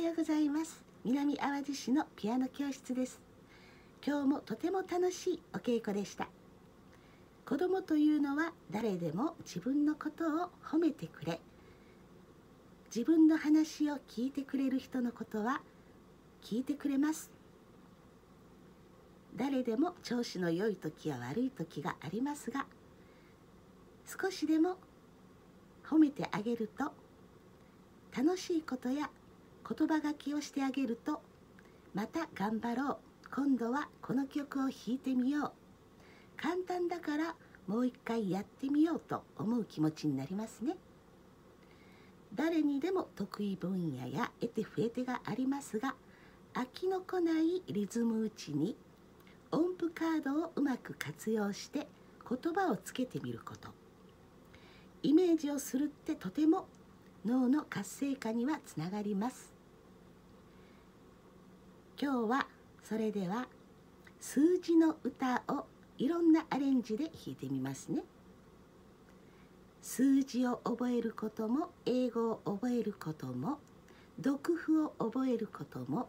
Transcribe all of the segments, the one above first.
ようございます。南淡路市のピアノ教室です。今日もとても楽しいお稽古でした。子供というのは誰でも自分のことを褒めてくれ。自分の話を聞いてくれる人のことは聞いてくれます。誰でも調子の良い時や悪い時がありますが少しでも褒めてあげると楽しいことや言葉書きをしてあげるとまた頑張ろう。今度はこの曲を弾いてみよう。簡単だからもう一回やってみようと思う気持ちになりますね。誰にでも得意分野や得て増えてがありますが飽きのこないリズム打ちに音符カードをうまく活用して言葉をつけてみること。イメージをするってとても脳の活性化にはつながります。今日はそれでは数字の歌をいろんなアレンジで弾いてみますね。数字を覚えることも英語を覚えることも読譜を覚えることも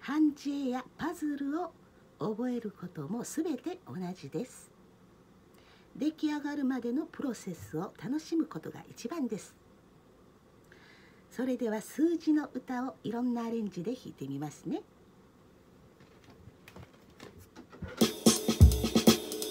判知絵やパズルを覚えることもすべて同じです。出来上がるまでのプロセスを楽しむことが一番です。それでは数字の歌をいろんなアレンジで弾いてみますね。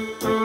はい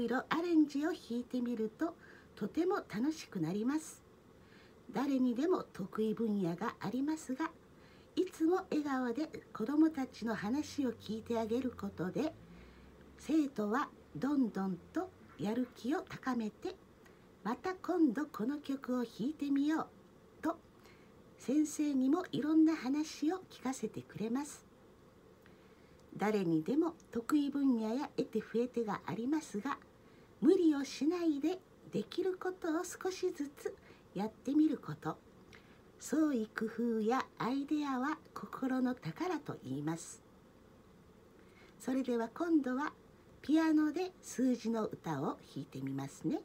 もいろいろアレンジを弾いてみるととても楽しくなります。誰にでも得意分野がありますがいつも笑顔で子どもたちの話を聞いてあげることで生徒はどんどんとやる気を高めてまた今度この曲を弾いてみようと先生にもいろんな話を聞かせてくれます。誰にでも得意分野や得て増えてがありますが無理をしないでできることを少しずつやってみること創意工夫やアイデアは心の宝と言いますそれでは今度はピアノで数字の歌を弾いてみますね。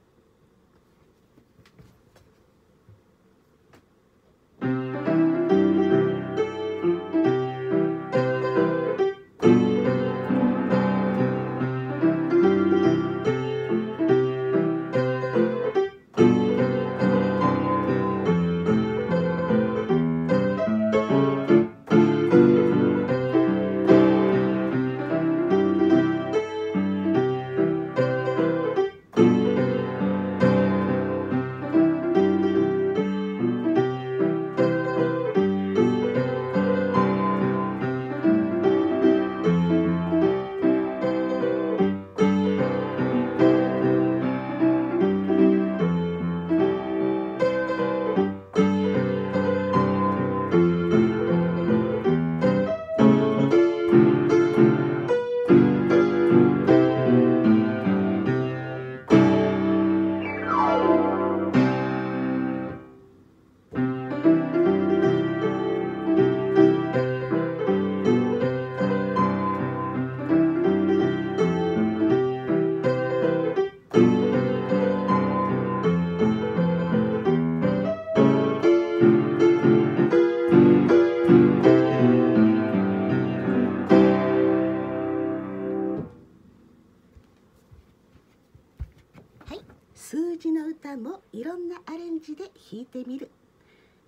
数字の歌もいろんなアレンジで弾いてみる。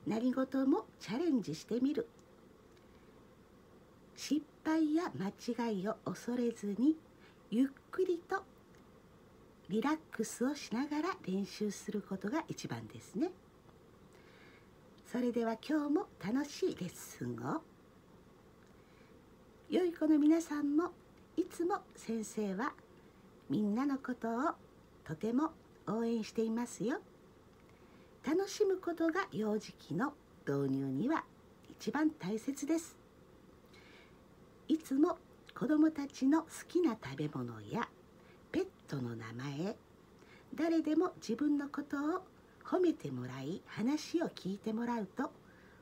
何事もチャレンジしてみる。失敗や間違いを恐れずにゆっくりとリラックスをしながら練習することが一番ですね。それでは今日も楽しいレッスンを。良い子の皆さんもいつも先生はみんなのことをとても応援していますよ。楽しむことが幼児期の導入には一番大切です。いつも子どもたちの好きな食べ物やペットの名前誰でも自分のことを褒めてもらい話を聞いてもらうと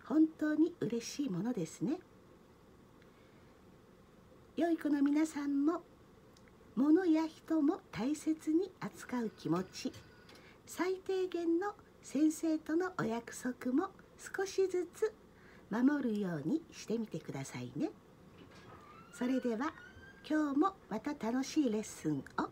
本当に嬉しいものですね。良い子の皆さんも物や人も大切に扱う気持ち最低限の先生とのお約束も少しずつ守るようにしてみてくださいね。それでは今日もまた楽しいレッスンを